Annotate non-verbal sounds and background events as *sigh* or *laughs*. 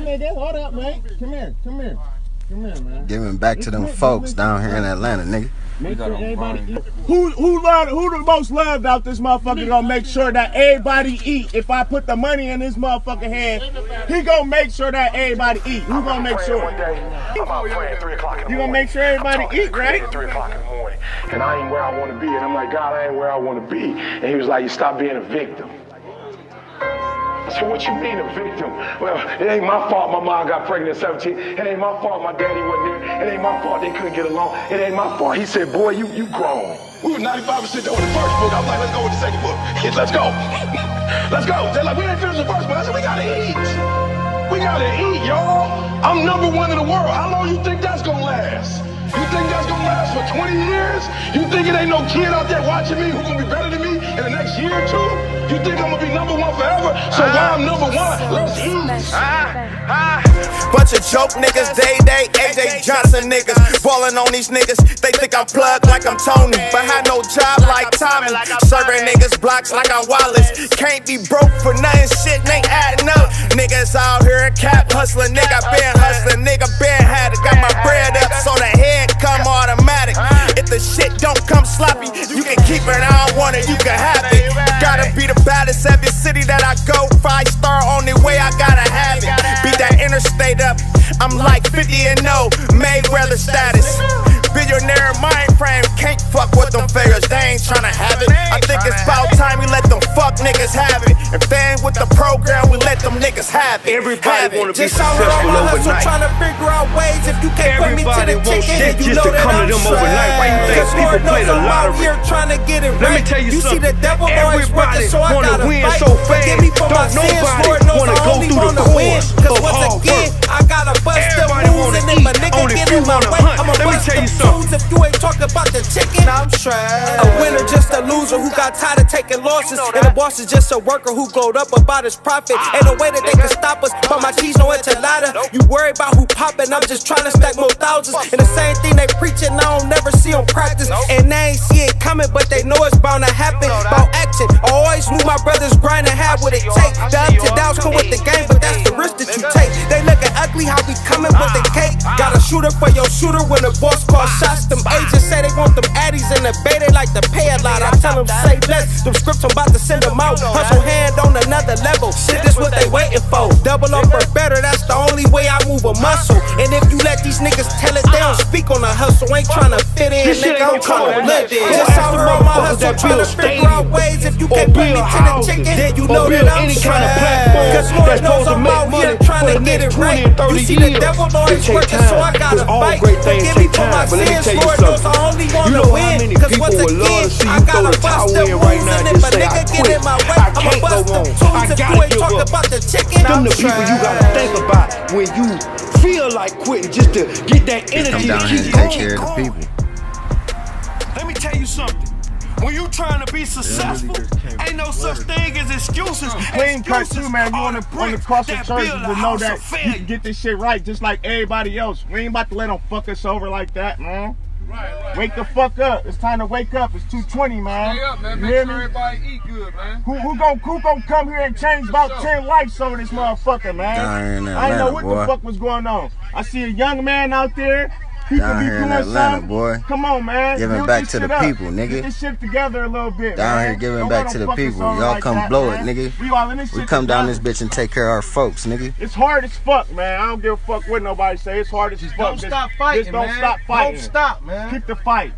nigga. Hold up, man. Come here. Come here. Come here, man. Giving back to them folks down here in Atlanta, nigga. Make sure everybody eat. Who who love who the most loved out this motherfucker gonna make sure that everybody eat. If I put the money in this motherfucking hand, he gonna make sure that everybody eat. Who gonna make sure? I'm out praying three o'clock in the You gonna make sure everybody eat, right? At three o'clock in the morning, and I ain't where I want to be, and I'm like, God, I ain't where I want to be, and he was like, you stop being a victim. So what you mean a victim? Well, it ain't my fault my mom got pregnant at 17. It ain't my fault my daddy wasn't there. It ain't my fault they couldn't get along. It ain't my fault. He said, boy, you you grown. We were 95% done with the first book. I was like, let's go with the second book. Kids, let's go. *laughs* let's go. They're like, we ain't finished the first book. I said, we gotta eat. We gotta eat, y'all. I'm number one in the world. How long you think that's gonna last? You think that's gonna last for 20 years? You think it ain't no kid out there watching me who gonna be better than me in the next year or two? You think I'm be number one forever? So while I'm number one, let's eat. Ah, ah. Bunch of joke niggas, Day Day, AJ Johnson niggas. Ballin' on these niggas, they think I'm plugged like I'm Tony. But had no job like Tommy. Serving niggas blocks like I'm Wallace. Can't be broke for nothing, shit ain't adding up. Niggas out here cap hustling, nigga been hustling, nigga been I'm like 50 and no Mayweather status. Billionaire mind frame, can't fuck with them figures, they ain't tryna have it. I think it's about time we let them fuck niggas have it. If they ain't with the program, we let them niggas have it. Everybody Have it. wanna be Just successful hustle, overnight. trying to figure out ways if you can't put me to Everybody the wants chicken, shit you just know to that come to I'm them overnight. Why you think people play the lottery? here trying to get it Let me right. tell you You see the devil always Everybody working, so I wanna gotta win fight. so Forgive bad. me for my Don't nobody wanna go through the course hunt. I'ma Let me bust tell you something. if you ain't talking about the chicken. I'm trash. A winner just a loser who got tired of taking losses. And the boss is just a worker who glowed up about his profit. Ain't no way that they can stop us, but my cheese no enchilada. You worry about who poppin', I'm just trying to stack more thousands. And the same thing they preachin', I don't never see them practice. And they ain't see it coming, but they know it's bound to happen. About action, I always knew my brothers grind and had what it take. The ups and downs come with the game, but that's the risk that you take. Ugly how we coming with the cake. Got a shooter for your shooter when the boss call shots. Them agents say they want them addies in the bay, they like to pay a lot. I tell them say less. Them scripts I'm about to send them out. Hustle hand on another level. Shit, this what they waiting for. Double up or better, that's the only way I move a muscle. And if you let these niggas tell it, they don't speak on the hustle. Ain't trying to fit in, nigga. I'm trying gonna live it. Just out here on my hustle, that trying to figure out ways. If you can't put me to the chicken, then you know that I'm any kind of trash. platform Cause Lord knows get it right. 20 30 You see the years. devil It always working, so I gotta 'cause all fight. great things Forgive me take for my time, but let me sins, tell you Lord knows I only wanna know how win. many Cause people once would love again, to see I you gotta bust towel the in right moves, now and and if a nigga get in my way, I I'ma can't bust go them on. I if gotta you ain't give up. about the chicken. I'm the people you gotta think about when you feel like quitting just to get that Come energy to down here keep and going. take care of the people. When you trying to be successful, ain't no such thing as excuses. Clean cut Excuses too, man. You are on the, the on the cross of that church build to know that of you can get this shit right just like everybody else. We ain't about to let them fuck us over like that, man. Right, right, Wake the fuck up. It's time to wake up. It's 220, man. Stay up, man. Make sure me? everybody eat good, man. Who, who gon' who gon' come here and change about 10 lives over this motherfucker, man? Down here in I ain't know what boy. the fuck was going on. I see a young man out there. He Down could be here in Atlanta, something. boy. Come on, man. Giving Build back to the up. people, nigga. Get this shit together a little bit, Down man. here giving Don't back to the people. Y'all like come that, blow man. it, nigga. We all in this We shit come down this bitch and take care of our folks, nigga. It's hard as fuck, man. I don't give a fuck what nobody say. It's hard as fuck. Don't stop fighting, Just don't man. stop fighting. Don't stop, man. Keep the fight.